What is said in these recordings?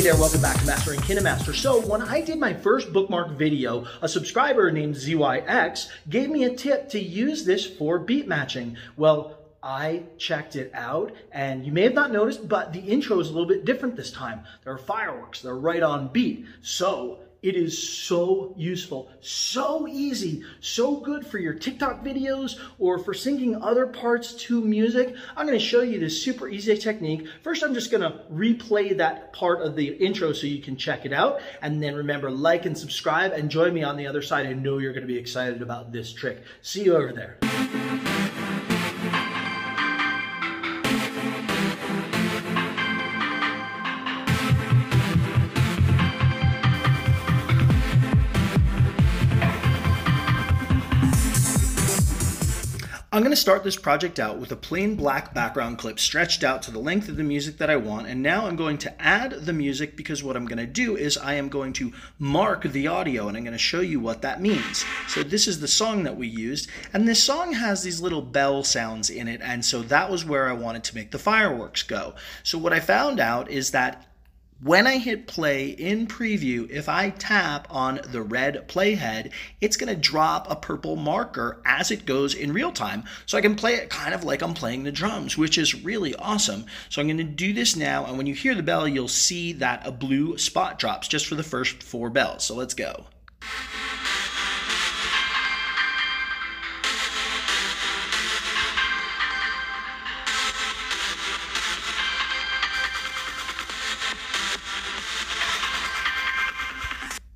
Hey there, welcome back to Mastering KineMaster. So when I did my first bookmark video, a subscriber named ZYX gave me a tip to use this for beat matching. Well, I checked it out, and you may have not noticed, but the intro is a little bit different this time. There are fireworks, they're right on beat. So it is so useful, so easy, so good for your TikTok videos or for syncing other parts to music. I'm gonna show you this super easy technique. First, I'm just gonna replay that part of the intro so you can check it out. And then remember, like and subscribe and join me on the other side. I know you're gonna be excited about this trick. See you over there. I'm going to start this project out with a plain black background clip stretched out to the length of the music that I want and now I'm going to add the music because what I'm going to do is I am going to mark the audio and I'm going to show you what that means. So this is the song that we used and this song has these little bell sounds in it and so that was where I wanted to make the fireworks go. So what I found out is that when I hit play in preview, if I tap on the red playhead, it's going to drop a purple marker as it goes in real time. So I can play it kind of like I'm playing the drums, which is really awesome. So I'm going to do this now. And when you hear the bell, you'll see that a blue spot drops just for the first four bells. So let's go.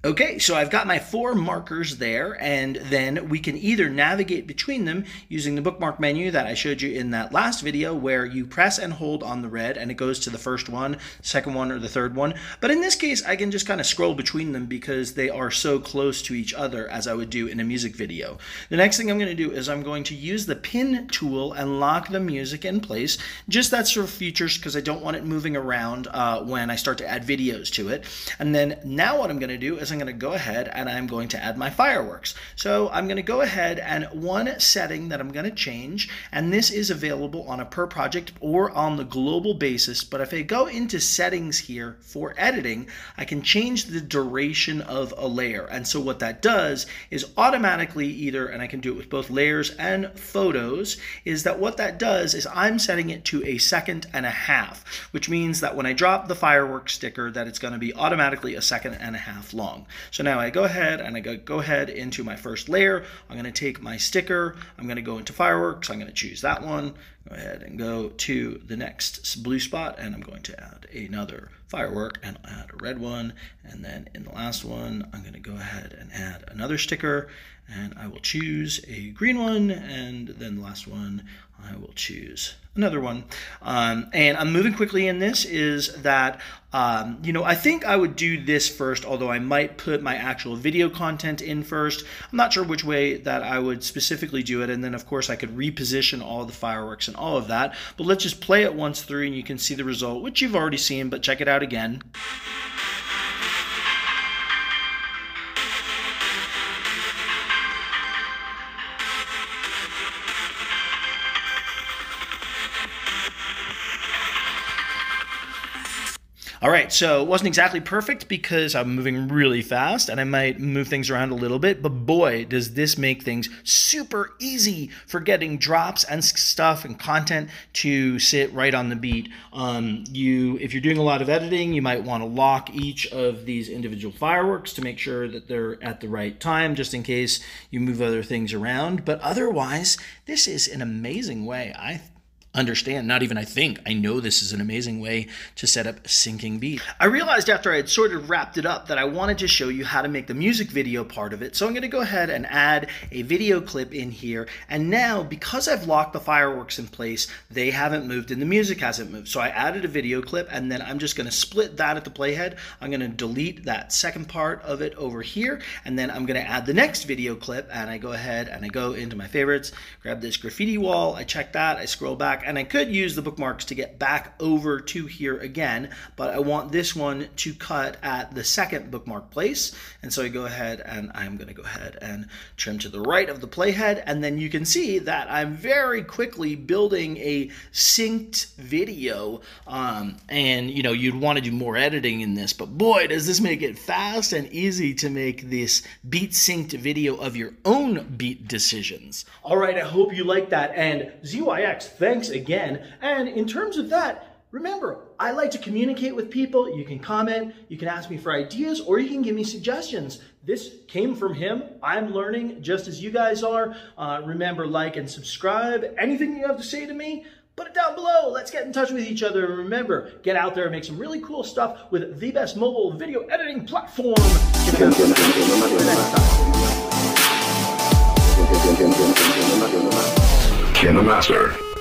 Okay, so I've got my four markers there, and then we can either navigate between them using the bookmark menu that I showed you in that last video where you press and hold on the red and it goes to the first one, second one, or the third one. But in this case, I can just kind of scroll between them because they are so close to each other as I would do in a music video. The next thing I'm going to do is I'm going to use the pin tool and lock the music in place. Just that's for features because I don't want it moving around uh, when I start to add videos to it. And then now what I'm going to do is I'm going to go ahead and I'm going to add my fireworks. So I'm going to go ahead and one setting that I'm going to change, and this is available on a per project or on the global basis. But if I go into settings here for editing, I can change the duration of a layer. And so what that does is automatically either, and I can do it with both layers and photos, is that what that does is I'm setting it to a second and a half, which means that when I drop the fireworks sticker that it's going to be automatically a second and a half long. So now I go ahead and I go, go ahead into my first layer. I'm going to take my sticker. I'm going to go into fireworks. I'm going to choose that one. Go ahead and go to the next blue spot and I'm going to add another firework and I'll add a red one. And then in the last one, I'm going to go ahead and add another sticker and I will choose a green one. And then the last one, I will choose another one. Um, and I'm moving quickly in this is that, um, you know, I think I would do this first, although I might put my actual video content in first. I'm not sure which way that I would specifically do it. And then, of course, I could reposition all the fireworks and all of that. But let's just play it once through and you can see the result, which you've already seen, but check it out again. All right, so it wasn't exactly perfect because I'm moving really fast and I might move things around a little bit, but boy, does this make things super easy for getting drops and stuff and content to sit right on the beat. Um, you, if you're doing a lot of editing, you might want to lock each of these individual fireworks to make sure that they're at the right time, just in case you move other things around. But otherwise, this is an amazing way, I understand, not even I think, I know this is an amazing way to set up a syncing beat. I realized after I had sort of wrapped it up that I wanted to show you how to make the music video part of it. So I'm going to go ahead and add a video clip in here. And now, because I've locked the fireworks in place, they haven't moved and the music hasn't moved. So I added a video clip and then I'm just going to split that at the playhead. I'm going to delete that second part of it over here. And then I'm going to add the next video clip and I go ahead and I go into my favorites, grab this graffiti wall, I check that, I scroll back and I could use the bookmarks to get back over to here again, but I want this one to cut at the second bookmark place. And so I go ahead and I'm going to go ahead and trim to the right of the playhead. And then you can see that I'm very quickly building a synced video. Um, and, you know, you'd want to do more editing in this, but boy, does this make it fast and easy to make this beat synced video of your own beat decisions. All right, I hope you like that. And ZYX, thanks again. And in terms of that, Remember, I like to communicate with people. You can comment, you can ask me for ideas, or you can give me suggestions. This came from him. I'm learning just as you guys are. Uh, remember, like and subscribe. Anything you have to say to me, put it down below. Let's get in touch with each other. And remember, get out there and make some really cool stuff with the best mobile video editing platform. KineMaster.